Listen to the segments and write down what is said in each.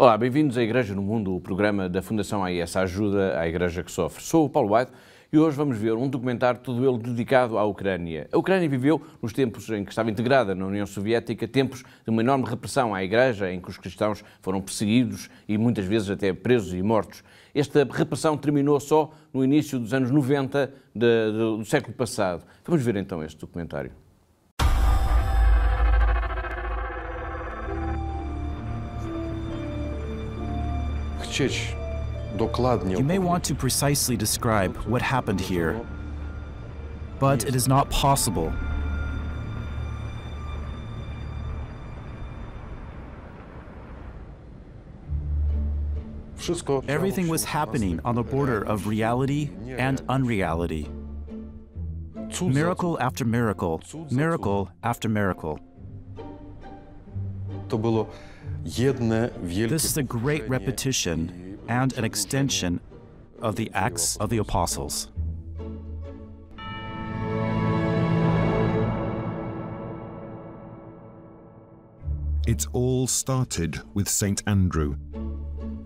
Olá, bem-vindos à Igreja no Mundo, o programa da Fundação AIS Ajuda à Igreja que Sofre. Sou o Paulo White e hoje vamos ver um documentário todo ele dedicado à Ucrânia. A Ucrânia viveu nos tempos em que estava integrada na União Soviética, tempos de uma enorme repressão à Igreja, em que os cristãos foram perseguidos e muitas vezes até presos e mortos. Esta repressão terminou só no início dos anos 90 de, de, do século passado. Vamos ver então este documentário. You may want to precisely describe what happened here, but it is not possible. Everything was happening on the border of reality and unreality. Miracle after miracle, miracle after miracle. This is a great repetition and an extension of the Acts of the Apostles. It all started with St. Andrew,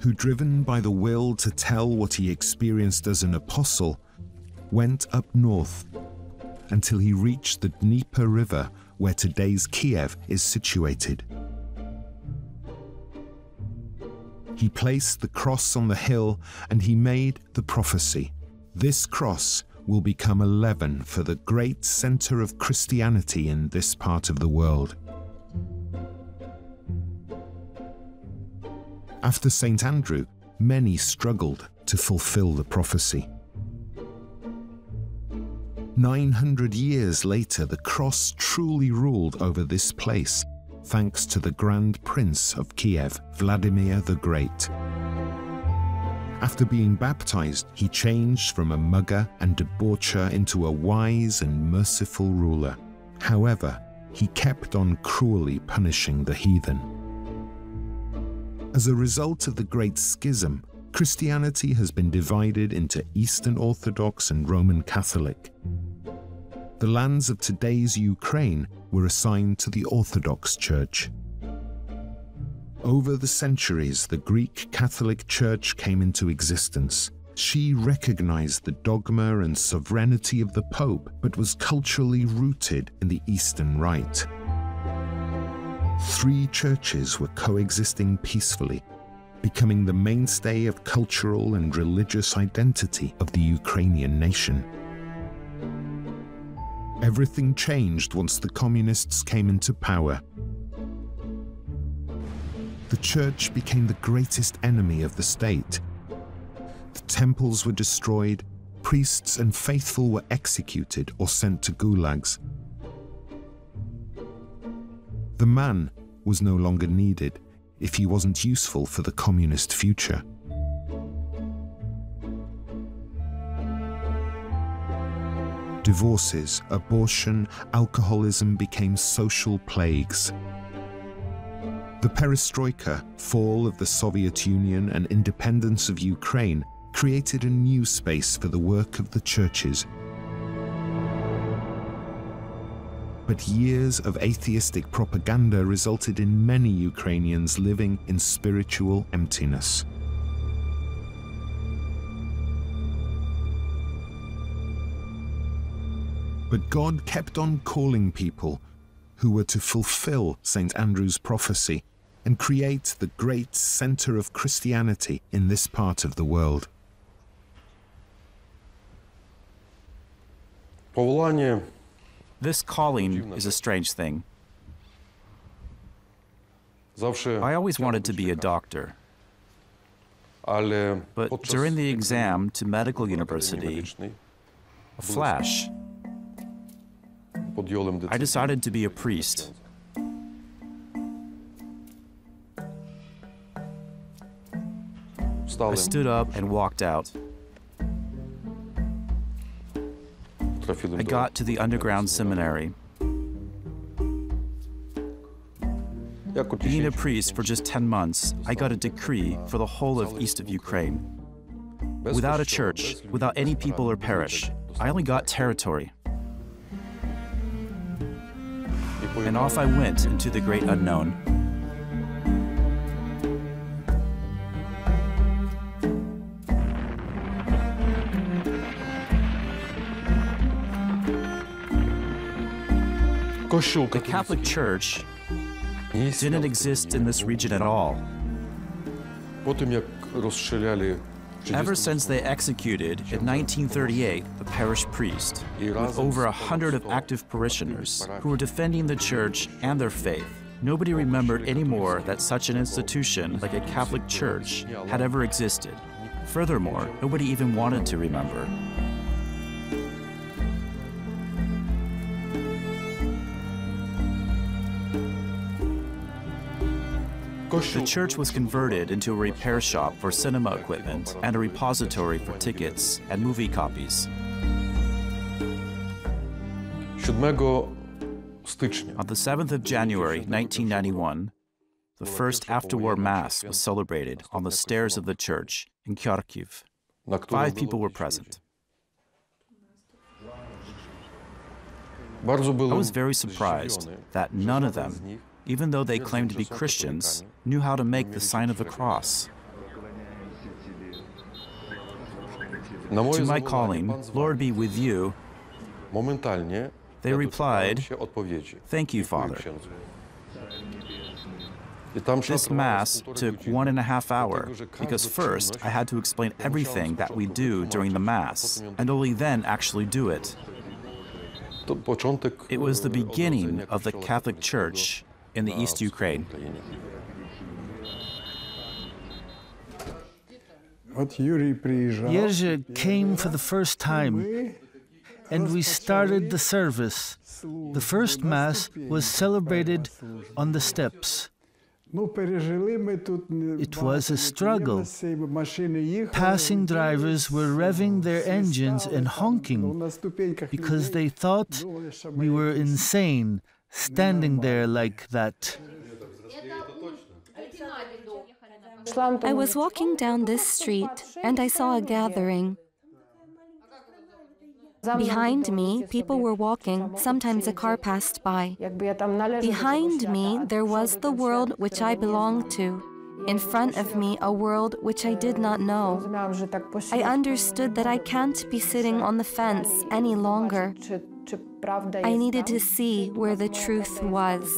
who, driven by the will to tell what he experienced as an apostle, went up north until he reached the Dnieper River where today's Kiev is situated. He placed the cross on the hill and he made the prophecy This cross will become a leaven for the great center of Christianity in this part of the world. After St. Andrew, many struggled to fulfill the prophecy. 900 years later, the cross truly ruled over this place, thanks to the Grand Prince of Kiev, Vladimir the Great. After being baptized, he changed from a mugger and debaucher into a wise and merciful ruler. However, he kept on cruelly punishing the heathen. As a result of the Great Schism, Christianity has been divided into Eastern Orthodox and Roman Catholic. The lands of today's Ukraine were assigned to the Orthodox Church. Over the centuries, the Greek Catholic Church came into existence. She recognized the dogma and sovereignty of the Pope, but was culturally rooted in the Eastern Rite. Three churches were coexisting peacefully, becoming the mainstay of cultural and religious identity of the Ukrainian nation. Everything changed once the communists came into power. The church became the greatest enemy of the state. The temples were destroyed, priests and faithful were executed or sent to gulags. The man was no longer needed if he wasn't useful for the communist future. Divorces, abortion, alcoholism became social plagues. The perestroika, fall of the Soviet Union, and independence of Ukraine created a new space for the work of the churches but years of atheistic propaganda resulted in many Ukrainians living in spiritual emptiness. But God kept on calling people who were to fulfill St. Andrew's prophecy and create the great center of Christianity in this part of the world. Powołanie This calling is a strange thing. I always wanted to be a doctor, but during the exam to medical university, a flash, I decided to be a priest. I stood up and walked out. I got to the underground seminary. Being a priest for just 10 months, I got a decree for the whole of east of Ukraine. Without a church, without any people or parish, I only got territory. and off I went into the great unknown. The Catholic Church didn't exist in this region at all. Ever since they executed in 1938 the parish priest, with over a hundred of active parishioners who were defending the church and their faith, nobody remembered anymore that such an institution like a Catholic church had ever existed. Furthermore, nobody even wanted to remember. The church was converted into a repair shop for cinema equipment and a repository for tickets and movie copies. On the 7th of January 1991, the first after-war Mass was celebrated on the stairs of the church in Kharkiv. Five people were present. I was very surprised that none of them even though they claimed to be Christians, knew how to make the sign of the cross. To my calling, Lord be with you, they replied, Thank you, Father. This Mass took one and a half hour because first I had to explain everything that we do during the Mass and only then actually do it. It was the beginning of the Catholic Church in the East Ukraine. Jerzy came for the first time and we started the service. The first Mass was celebrated on the steps. It was a struggle. Passing drivers were revving their engines and honking because they thought we were insane standing there like that. I was walking down this street and I saw a gathering. Behind me, people were walking. Sometimes a car passed by. Behind me, there was the world which I belonged to. In front of me, a world which I did not know. I understood that I can't be sitting on the fence any longer. I needed to see where the truth was.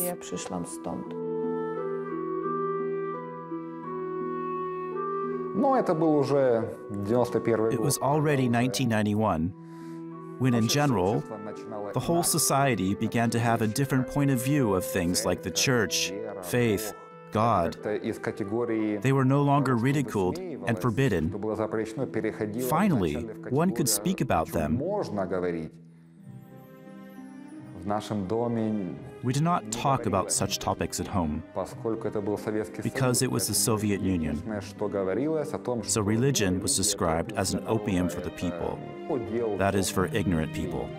It was already 1991 when, in general, the whole society began to have a different point of view of things like the church, faith, God. They were no longer ridiculed and forbidden. Finally, one could speak about them we do not talk about such topics at home because it was the Soviet Union. So religion was described as an opium for the people, that is, for ignorant people.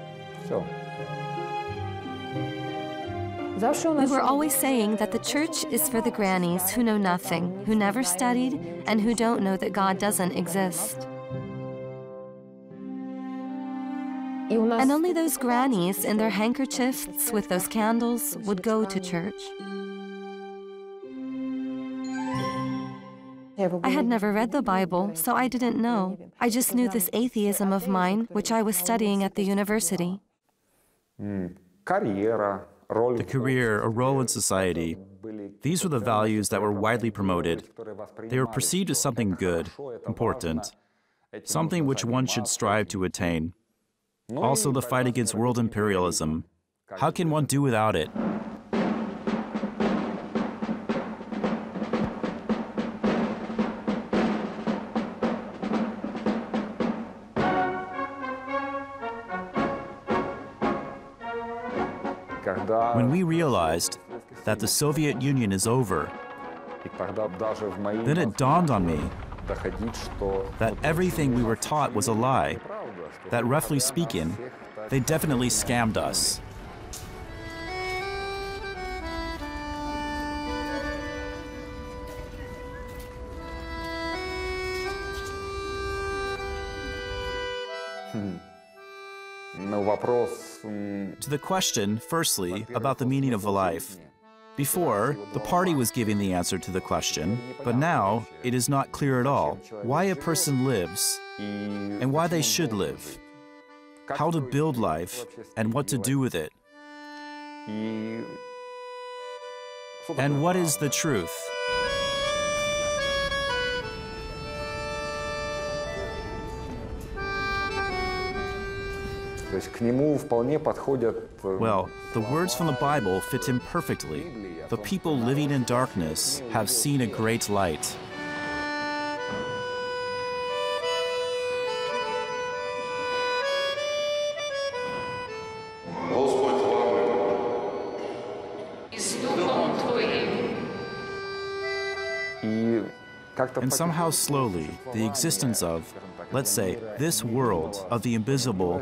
We were always saying that the church is for the grannies who know nothing, who never studied, and who don't know that God doesn't exist. And only those grannies in their handkerchiefs with those candles would go to church. I had never read the Bible, so I didn't know. I just knew this atheism of mine, which I was studying at the university. Hmm. The career, a role in society, these were the values that were widely promoted. They were perceived as something good, important, something which one should strive to attain. Also, the fight against world imperialism. How can one do without it? When we realized that the Soviet Union is over, then it dawned on me that everything we were taught was a lie that roughly speaking, they definitely scammed us. Hmm. To the question, firstly, about the meaning of life. Before, the party was giving the answer to the question, but now it is not clear at all why a person lives and why they should live, how to build life, and what to do with it. And what is the truth? Well, the words from the Bible fit him perfectly. The people living in darkness have seen a great light. And somehow slowly, the existence of, let's say, this world of the invisible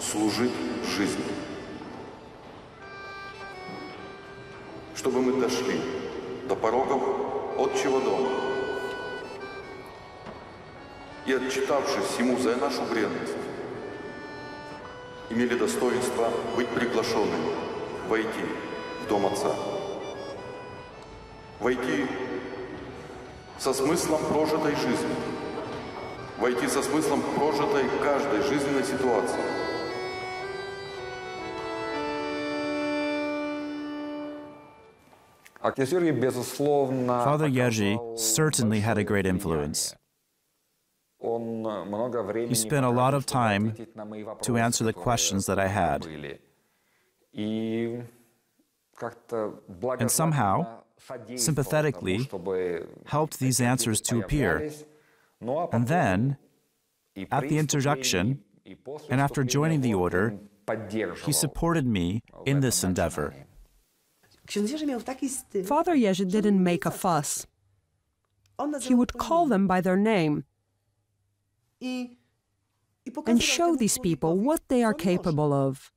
служить жизни. Чтобы мы дошли до порогов отчего дома и, отчитавшись Ему за нашу бренность, имели достоинство быть приглашенными войти в Дом Отца. Войти со смыслом прожитой жизни – войти со смыслом прожитой каждой жизненной ситуации. Father Jerzy certainly had a great influence. He spent a lot of time to answer the questions that I had. And somehow, sympathetically, helped these answers to appear. And then, at the introduction, and after joining the order, he supported me in this endeavor. Father Jerzy didn't make a fuss. He would call them by their name and show these people what they are capable of.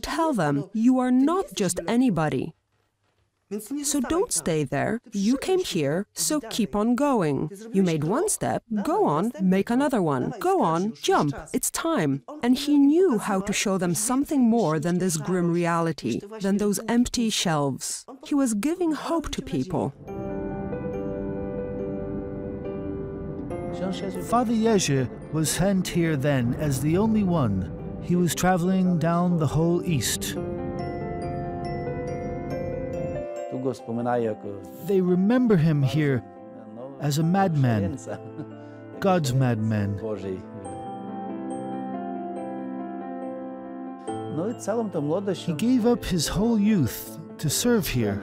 Tell them you are not just anybody. So don't stay there. You came here, so keep on going. You made one step, go on, make another one. Go on, jump, it's time. And he knew how to show them something more than this grim reality, than those empty shelves. He was giving hope to people. Father Jerzy was sent here then as the only one. He was traveling down the whole East. They remember him here as a madman, God's madman. He gave up his whole youth to serve here.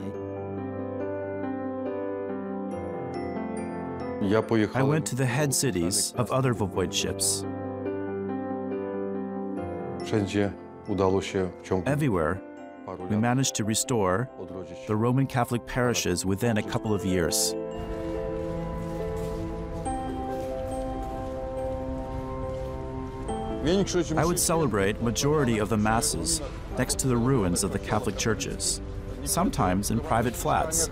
I went to the head cities of other voivodeships. Everywhere, we managed to restore the Roman Catholic parishes within a couple of years. I would celebrate majority of the masses next to the ruins of the Catholic churches, sometimes in private flats.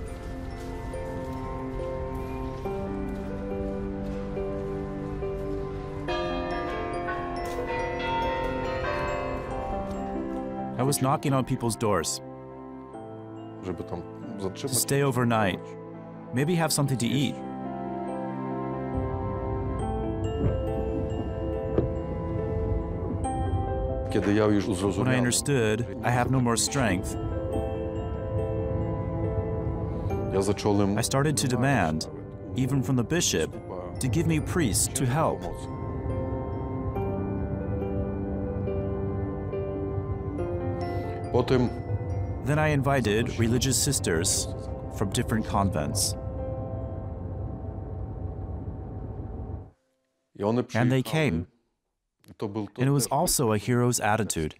Was knocking on people's doors stay overnight, maybe have something to eat. When I understood I have no more strength, I started to demand, even from the bishop, to give me priests to help. Then I invited religious sisters from different convents. And they came. And it was also a hero's attitude.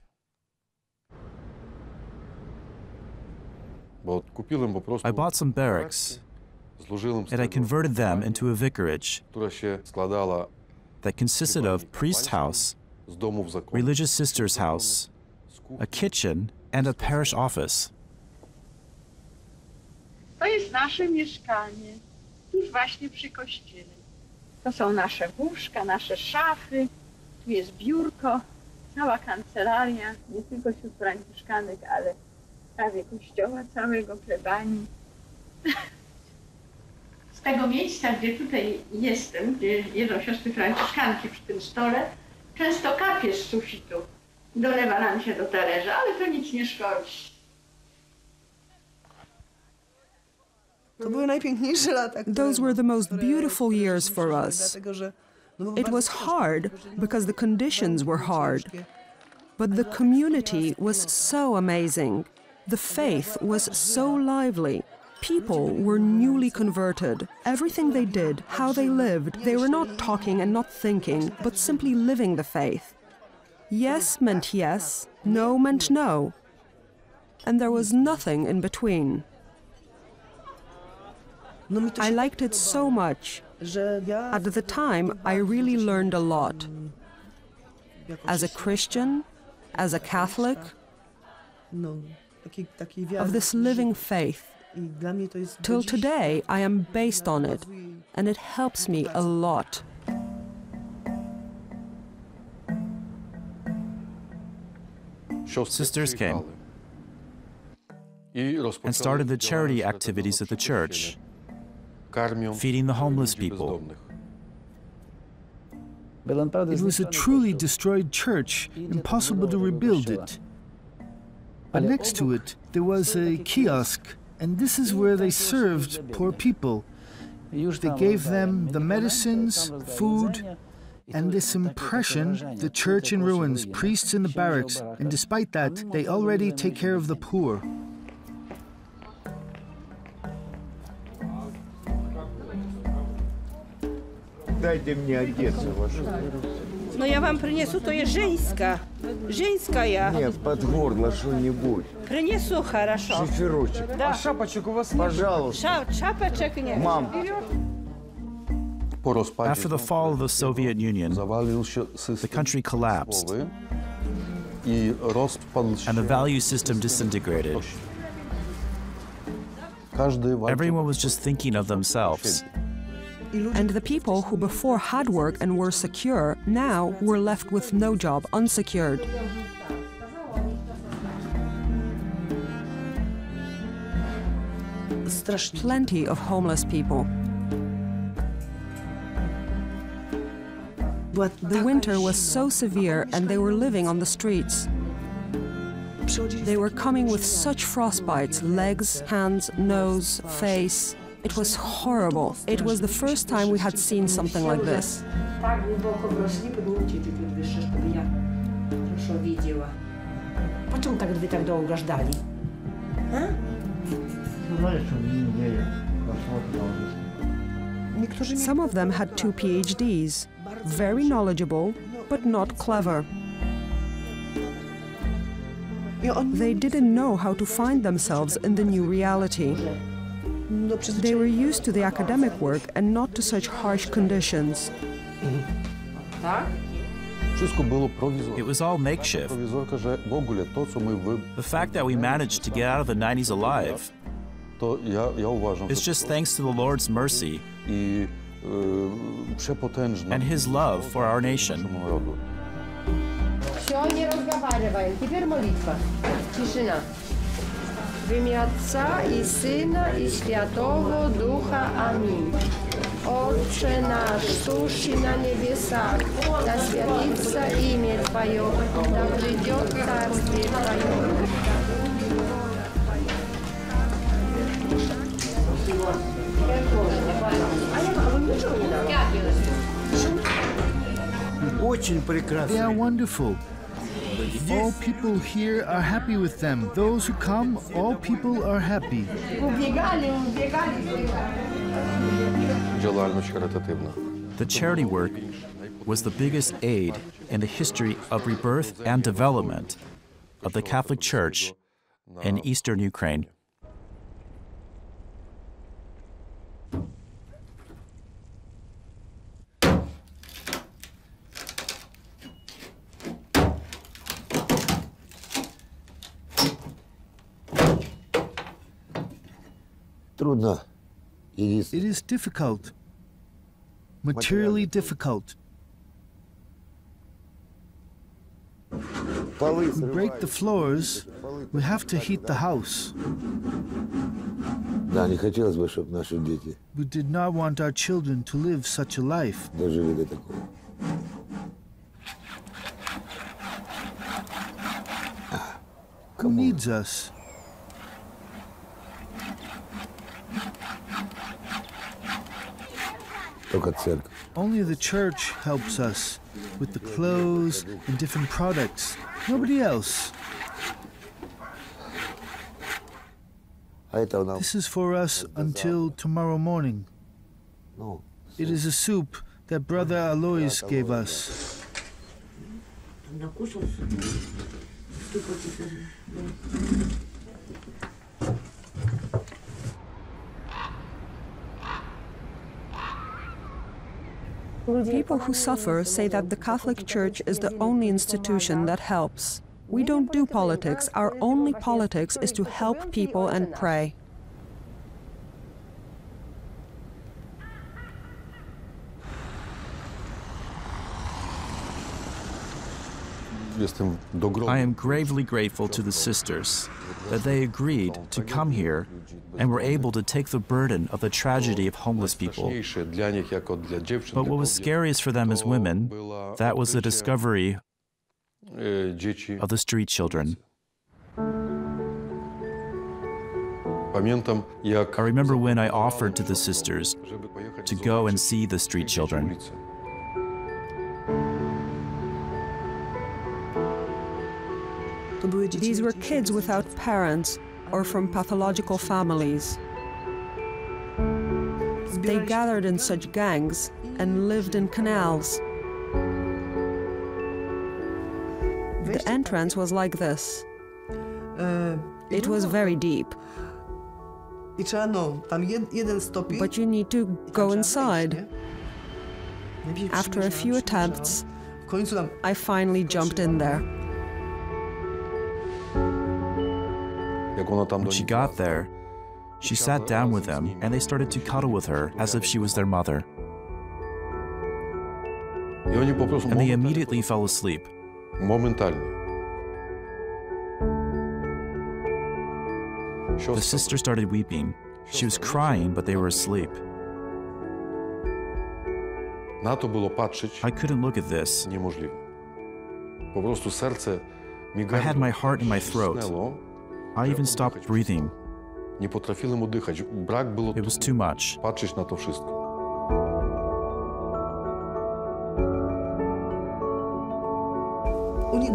I bought some barracks and I converted them into a vicarage that consisted of priest's house, religious sister's house, a kitchen, and a parish office. To jest nasze mieszkanie, tuż właśnie przy kościele. To są nasze łóżka, nasze szafy, tu jest biurko, cała kancelaria, nie tylko wśród franciszkanek, ale prawie kościoła całego, plebanii. Z tego miejsca, gdzie tutaj jestem, gdzie jedzą siostry franciszkanki przy tym stole, często kapie z sufitu dolewa nam się do talerza, ale to nic nie szkodzi. Those were the most beautiful years for us. It was hard because the conditions were hard. But the community was so amazing. The faith was so lively. People were newly converted. Everything they did, how they lived, they were not talking and not thinking, but simply living the faith. Yes meant yes, no meant no. And there was nothing in between. I liked it so much. At the time, I really learned a lot. As a Christian, as a Catholic, of this living faith. Till today, I am based on it, and it helps me a lot. Sisters came and started the charity activities at the church, feeding the homeless people. It was a truly destroyed church, impossible to rebuild it. But next to it, there was a kiosk, and this is where they served poor people. They gave them the medicines, food, and this impression the church in ruins, priests in the barracks, and despite that, they already take care of the poor. Дайте мне одеться вашу. Но я вам принесу, то есть женская. Женская. Нет, под горло что-нибудь. Принесу хорошо. Шиферочек. Да. А шапочек у вас Пожалуйста. Ша шапочек нет. Мам. After the fall of the Soviet Union, the country collapsed and the value system disintegrated. Everyone was just thinking of themselves. And the people who before had work and were secure now were left with no job, unsecured. Plenty of homeless people. But the winter was so severe and they were living on the streets. They were coming with such frostbites legs, hands, nose, face. It was horrible. It was the first time we had seen something like this. Some of them had two PhDs, very knowledgeable, but not clever. They didn't know how to find themselves in the new reality. They were used to the academic work and not to such harsh conditions. It was all makeshift. The fact that we managed to get out of the 90s alive is just thanks to the Lord's mercy and His love for our nation. Все, не разговариваем. Теперь молитва. Тишина. W imię Ojca i Syna i Świętego Ducha. Amin. Отче наш, сущий на небесах, да святится имя Твое, да придет Царствие Твое. They are wonderful. All people here are happy with them. Those who come, all people are happy. The charity work was the biggest aid in the history of rebirth and development of the Catholic Church in eastern Ukraine. трудно. It is difficult, materially difficult. We break the floors, we have to heat the house. Да, не хотелось бы, чтобы наши дети We did not want our children to live such a life. дожили до такого. Who needs us? Only the church helps us with the clothes and different products. Nobody else. This is for us until tomorrow morning. It is a soup that Brother Alois gave us. People who suffer say that the Catholic Church is the only institution that helps. We don't do politics. Our only politics is to help people and pray. I am gravely grateful to the sisters that they agreed to come here and were able to take the burden of the tragedy of homeless people. But what was scariest for them as women, that was the discovery of the street children. I remember when I offered to the sisters to go and see the street children. These were kids without parents or from pathological families. They gathered in such gangs and lived in canals. The entrance was like this. It was very deep. But you need to go inside. After a few attempts, I finally jumped in there. When she got there, she sat down with them and they started to cuddle with her as if she was their mother. And they immediately fell asleep. The sister started weeping. She was crying, but they were asleep. I couldn't look at this. I had my heart in my throat. I even stopped breathing. It was too much.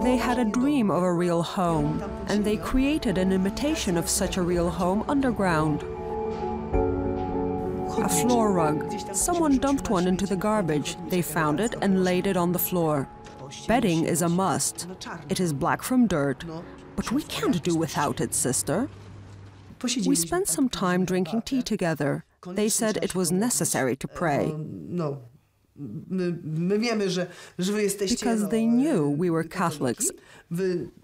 They had a dream of a real home, and they created an imitation of such a real home underground. A floor rug. Someone dumped one into the garbage. They found it and laid it on the floor. Bedding is a must. It is black from dirt, but we can't do without it, sister. We spent some time drinking tea together. They said it was necessary to pray. Because they knew we were Catholics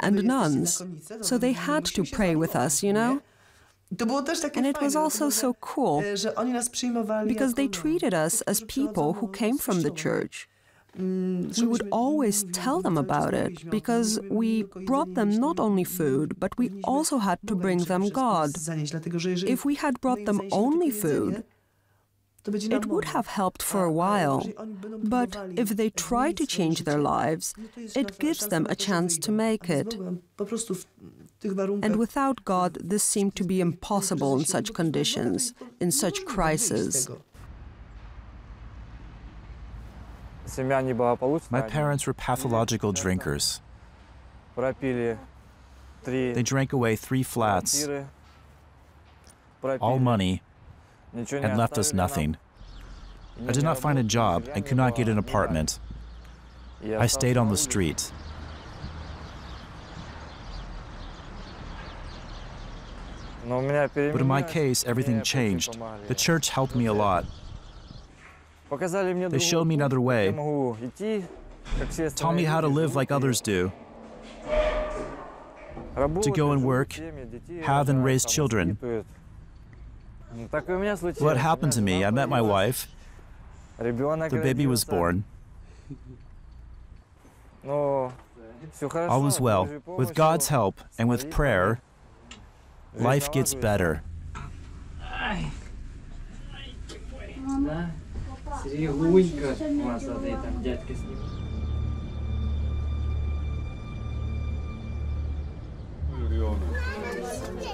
and nuns, so they had to pray with us, you know? And it was also so cool because they treated us as people who came from the church. Mm, we would always tell them about it because we brought them not only food, but we also had to bring them God. If we had brought them only food, it would have helped for a while. But if they try to change their lives, it gives them a chance to make it. And without God, this seemed to be impossible in such conditions, in such crises. My parents were pathological drinkers. They drank away three flats, all money, and left us nothing. I did not find a job and could not get an apartment. I stayed on the street. But in my case, everything changed. The church helped me a lot. They showed me another way, taught me how to live like others do, to go and work, have and raise children. What happened to me? I met my wife. The baby was born. All was well. With God's help and with prayer, life gets better.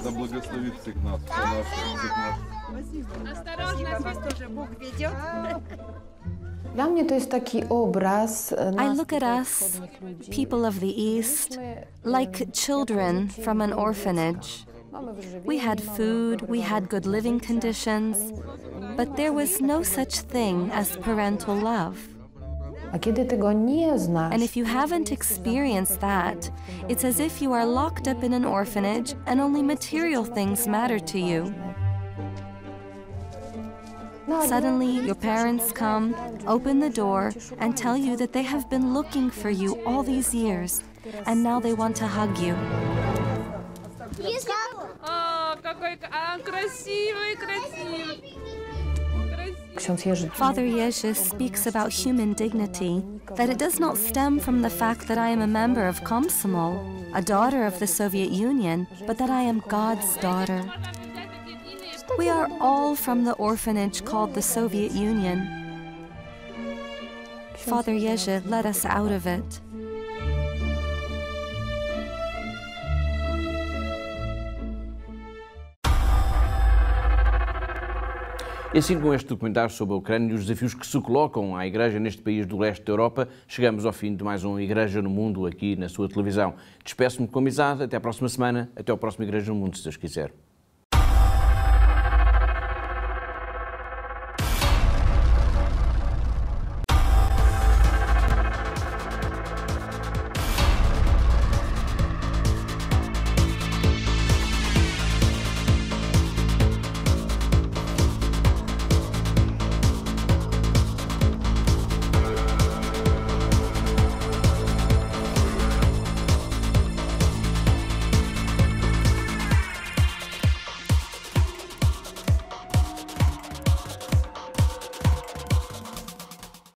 Да благословит всех нас, всех нас. I look at us, people of the East, like children from an orphanage. We had food, we had good living conditions, but there was no such thing as parental love. And if you haven't experienced that, it's as if you are locked up in an orphanage and only material things matter to you. Suddenly, your parents come, open the door, and tell you that they have been looking for you all these years, and now they want to hug you. Father Jerzy speaks about human dignity, that it does not stem from the fact that I am a member of Komsomol, a daughter of the Soviet Union, but that I am God's daughter. We are all from the orphanage called the Soviet Union. Father Jerzy led us out of it. E assim, com este documentário sobre a Ucrânia e os desafios que se colocam à Igreja neste país do leste da Europa, chegamos ao fim de mais um Igreja no Mundo aqui na sua televisão. Despeço-me com amizade, até à próxima semana, até ao próximo Igreja no Mundo, se Deus quiser.